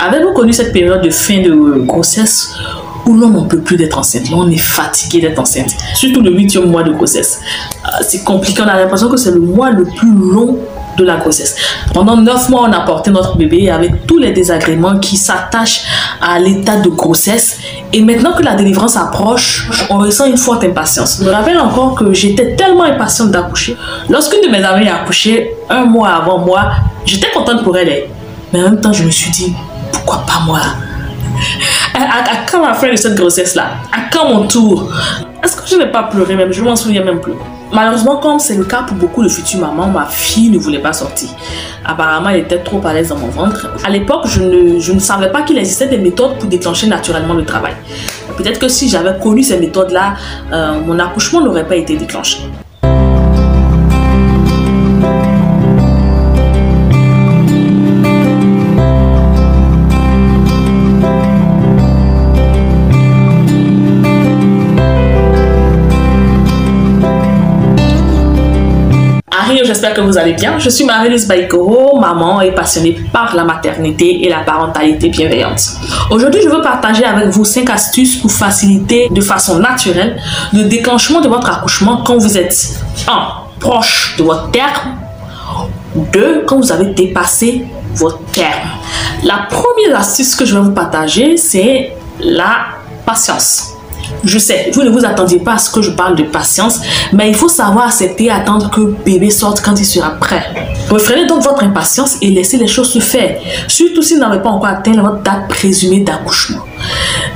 Avez-vous connu cette période de fin de grossesse où l'on n'en peut plus d'être enceinte, on est fatigué d'être enceinte, surtout le huitième mois de grossesse? Euh, c'est compliqué, on a l'impression que c'est le mois le plus long de la grossesse. Pendant neuf mois, on a porté notre bébé avec tous les désagréments qui s'attachent à l'état de grossesse. Et maintenant que la délivrance approche, on ressent une forte impatience. Je me rappelle encore que j'étais tellement impatiente d'accoucher. Lorsqu'une de mes amies a accouché un mois avant moi, j'étais contente pour elle. Mais en même temps, je me suis dit, pourquoi pas moi? À, quand ma fin de cette grossesse-là? À quand mon tour? Est-ce que je n'ai pas pleuré même? Je m'en souviens même plus. Malheureusement, comme c'est le cas pour beaucoup de futures mamans, ma fille ne voulait pas sortir. Apparemment, elle était trop à l'aise dans mon ventre. À l'époque, je ne, je ne savais pas qu'il existait des méthodes pour déclencher naturellement le travail. Peut-être que si j'avais connu ces méthodes-là, euh, mon accouchement n'aurait pas été déclenché. J'espère que vous allez bien. Je suis Marie-Lise Baikoro, maman et passionnée par la maternité et la parentalité bienveillante. Aujourd'hui, je veux partager avec vous 5 astuces pour faciliter de façon naturelle le déclenchement de votre accouchement quand vous êtes 1. proche de votre terme 2. quand vous avez dépassé votre terme. La première astuce que je vais vous partager, c'est la patience. Je sais, vous ne vous attendiez pas à ce que je parle de patience, mais il faut savoir accepter et attendre que bébé sorte quand il sera prêt. Refrénez donc votre impatience et laissez les choses se faire, surtout si vous n'avez pas encore atteint votre date présumée d'accouchement.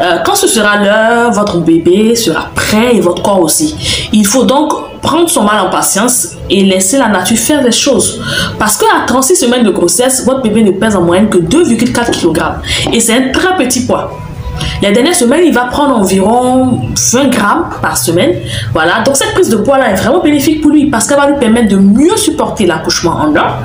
Euh, quand ce sera l'heure, votre bébé sera prêt et votre corps aussi. Il faut donc prendre son mal en patience et laisser la nature faire les choses. Parce qu'à 36 semaines de grossesse, votre bébé ne pèse en moyenne que 2,4 kg. Et c'est un très petit poids. Les dernières semaines, il va prendre environ 20 grammes par semaine. Voilà, donc cette prise de poids-là est vraiment bénéfique pour lui parce qu'elle va lui permettre de mieux supporter l'accouchement en un,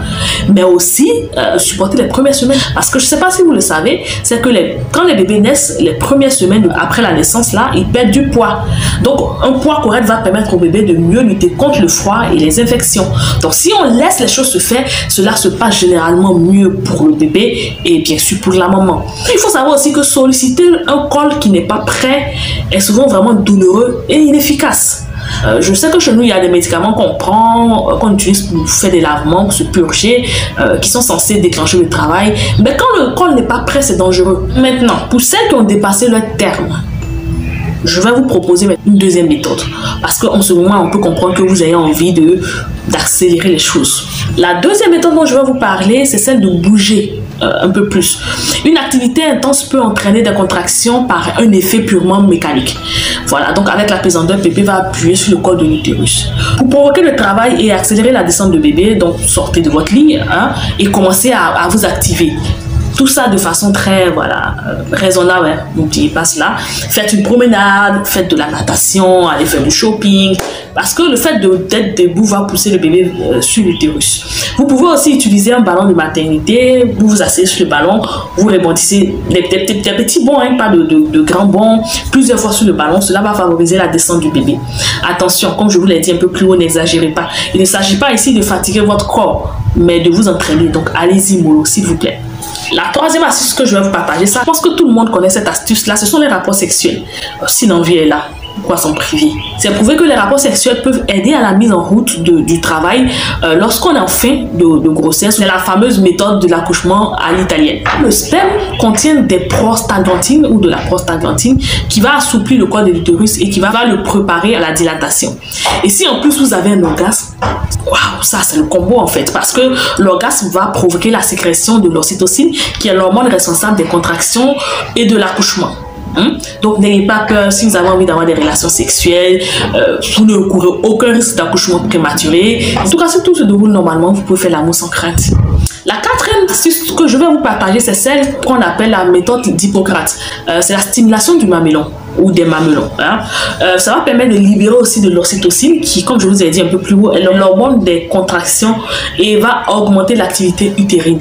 mais aussi euh, supporter les premières semaines. Parce que je ne sais pas si vous le savez, c'est que les, quand les bébés naissent, les premières semaines après la naissance, là, ils perdent du poids. Donc, un poids correct va permettre au bébé de mieux lutter contre le froid et les infections. Donc, si on laisse les choses se faire, cela se passe généralement mieux pour le bébé et bien sûr pour la maman. Il faut savoir aussi que solliciter un col qui n'est pas prêt est souvent vraiment douloureux et inefficace. Euh, je sais que chez nous, il y a des médicaments qu'on prend, euh, qu'on utilise pour faire des lavements, pour se purger, euh, qui sont censés déclencher le travail. Mais quand le col n'est pas prêt, c'est dangereux. Maintenant, pour celles qui ont dépassé leur terme, je vais vous proposer une deuxième méthode. Parce qu'en ce moment, on peut comprendre que vous avez envie d'accélérer les choses. La deuxième méthode dont je vais vous parler, c'est celle de bouger un peu plus. Une activité intense peut entraîner des contractions par un effet purement mécanique. Voilà, donc avec la pesanteur, bébé va appuyer sur le col de l'utérus. Pour provoquer le travail et accélérer la descente de bébé, donc sortez de votre lit hein, et commencez à vous activer. Tout ça de façon très voilà, euh, raisonnable, hein. n'oubliez pas cela. Faites une promenade, faites de la natation, allez faire du shopping, parce que le fait d'être debout va pousser le bébé euh, sur l'utérus. Vous pouvez aussi utiliser un ballon de maternité, vous vous asseyez sur le ballon, vous rebondissez des, petits bons, hein, pas de, de, grands bons, plusieurs fois sur le ballon, cela va favoriser la descente du bébé. Attention, comme je vous l'ai dit un peu plus haut, n'exagérez pas. Il ne s'agit pas ici de fatiguer votre corps, mais de vous entraîner. Donc allez-y mollo, s'il vous plaît. La troisième astuce que je vais vous partager, ça, je pense que tout le monde connaît cette astuce-là, ce sont les rapports sexuels. Si l'envie est là, pourquoi s'en C'est prouvé que les rapports sexuels peuvent aider à la mise en route du travail euh, lorsqu'on est en fin de, grossesse. C'est la fameuse méthode de l'accouchement à l'italienne. Le sperme contient des prostaglandines ou de la prostaglandine qui va assouplir le corps de l'utérus et qui va, va le préparer à la dilatation. Et si en plus vous avez un orgasme, waouh, ça c'est le combo en fait, parce que l'orgasme va provoquer la sécrétion de l'ocytocine, qui est l'hormone responsable des contractions et de l'accouchement. Hein? Donc n'ayez pas peur si vous avez envie d'avoir des relations sexuelles, euh, vous ne courez aucun risque d'accouchement prématuré. En tout cas, si tout se déroule normalement, vous pouvez faire l'amour sans crainte. La quatrième astuce que je vais vous partager, c'est celle qu'on appelle la méthode d'Hippocrate. Euh, c'est la stimulation du mamelon ou des mamelons. Hein. Euh, ça va permettre de libérer aussi de l'ocytocine qui, comme je vous ai dit un peu plus haut, est l'hormone des contractions et va augmenter l'activité utérine.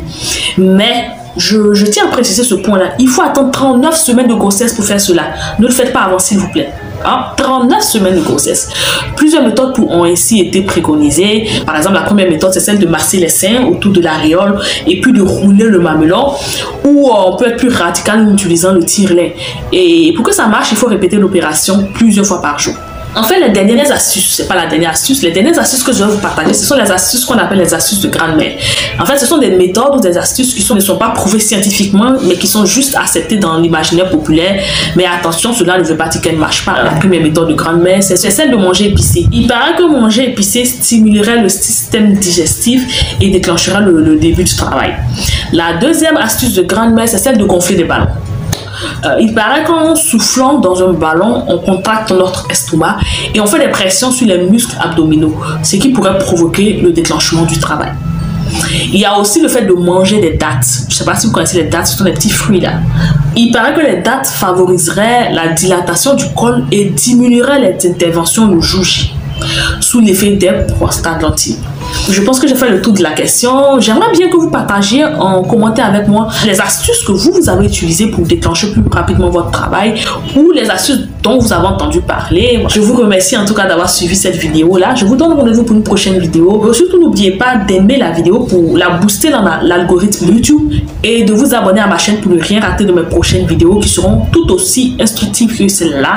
Mais je, tiens à préciser ce point-là. Il faut attendre 39 semaines de grossesse pour faire cela. Ne le faites pas avant, s'il vous plaît. en 39 semaines de grossesse. Plusieurs méthodes ont ainsi été préconisées. Par exemple, la première méthode, c'est celle de masser les seins autour de l'aréole et puis de rouler le mamelon. Ou on peut être plus radical en utilisant le tire-lait. Et pour que ça marche, il faut répéter l'opération plusieurs fois par jour. En fait, les dernières astuces, c'est pas la dernière astuce, les dernières astuces que je vais vous partager, ce sont les astuces qu'on appelle les astuces de grand-mère. En fait, ce sont des méthodes ou des astuces qui sont, ne sont pas prouvées scientifiquement, mais qui sont juste acceptées dans l'imaginaire populaire. Mais attention, cela ne veut pas dire qu'elles ne marchent pas. La première méthode de grand-mère, c'est celle de manger épicé. Il paraît que manger épicé stimulerait le système digestif et déclencherait le, le début du travail. La deuxième astuce de grand-mère, c'est celle de gonfler des ballons. Euh, il paraît qu'en soufflant dans un ballon, on contracte notre estomac et on fait des pressions sur les muscles abdominaux, ce qui pourrait provoquer le déclenchement du travail. Il y a aussi le fait de manger des dattes. Je ne sais pas si vous connaissez les dattes, ce sont des petits fruits là. Il paraît que les dattes favoriseraient la dilatation du col et diminueraient les interventions de jour sous l'effet des prostaglandines. Je pense que j'ai fait le tour de la question. J'aimerais bien que vous partagiez en commentaire avec moi les astuces que vous, vous avez utilisées pour déclencher plus rapidement votre travail ou les astuces dont vous avez entendu parler. Je vous remercie en tout cas d'avoir suivi cette vidéo-là. Je vous donne rendez-vous pour une prochaine vidéo. surtout, n'oubliez pas d'aimer la vidéo pour la booster dans l'algorithme YouTube et de vous abonner à ma chaîne pour ne rien rater de mes prochaines vidéos qui seront tout aussi instructives que celle-là.